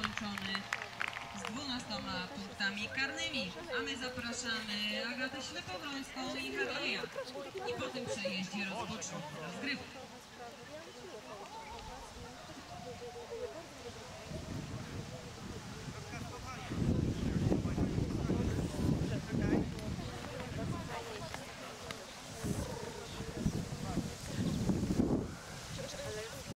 zakończony z 12 punktami karnymi. A my zapraszamy Agatę Ślepowrońską i Harleja. I po tym przejeździe rozpoczną rozgrywkę.